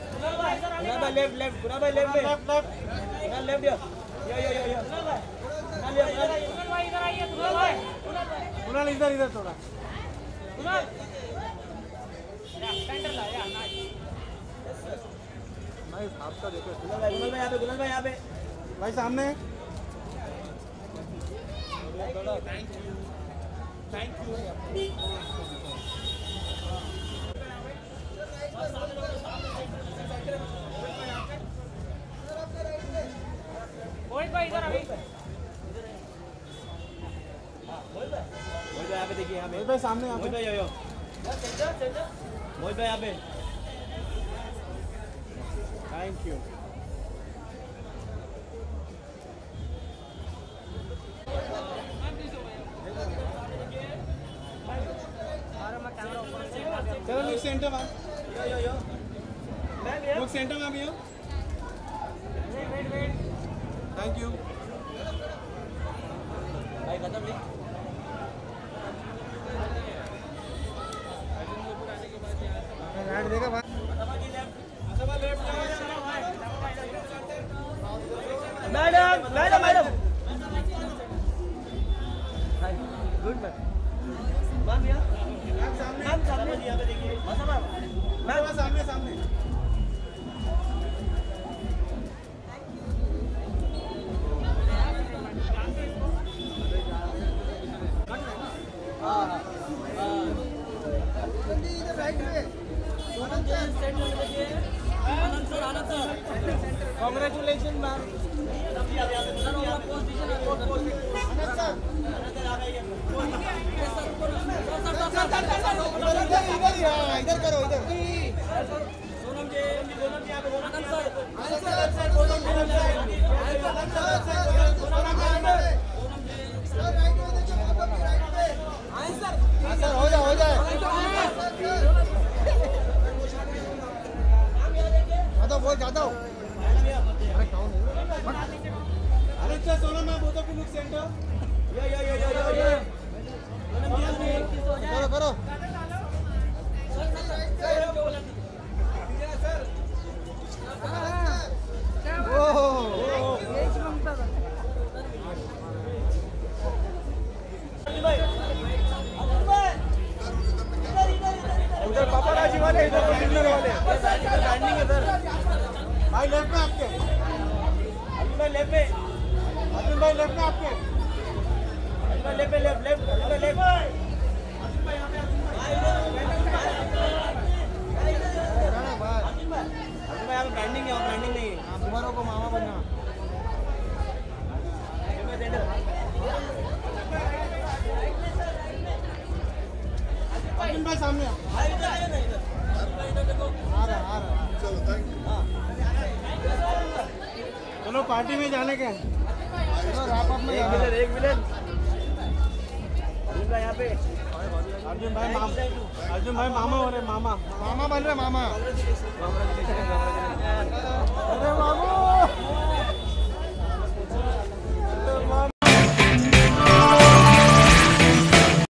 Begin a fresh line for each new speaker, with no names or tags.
भाई
left
left गुलाब भाई left में
left left
left yo yo yo yo yo Gulab yo Gulab
भाई इधर आइए दुलाल भाई
कुणाल इधर इधर थोड़ा
दुलाल सेंटर ला या
नाइस आपका देखो।
गुलाब भाई गुलाब भाई यहाँ पे गुलाब भाई यहाँ पे
भाई सामने
मोहित भाई
सामने यहाँ पे।
भाई मोहित भाई यहाँ पे।
थैंक यू चलो लोग सेंटर में
यो यो यो
लोग सेंटर में अभी हो। थैंक यू
भाई खत्म नहीं।
भाई
madam madam madam. Good ma'am ma'am ma'am सामने यहाँ पे देखिए कॉन्ग्रेचुलेशन मैम
इधर इधर बोल जाता हूँ। अरे अच्छा सोना मैं बोलता हूँ सेंटर
यो यो यो यो यो
करो करो।
उधर पापाराजी वाले इधर डिनर वाले
भाई लेफ़्ट में आपके।
अभी भाई लेफ़्ट में।
अर्जुन भाई लेफ़्ट में आपके।
अभी भाई लेफ़्ट लेफ़्ट लेफ़्ट भाई लेफ़्ट।
को मामा बनना
भाई
सामने। आ रहा आ रहा। चलो पार्टी में जाने के
एक मिनट यहाँ पे
अर्जुन भाई मामा अर्जुन भाई मामा हो रहे मामा। मामा बन रहे मामा।
अरे.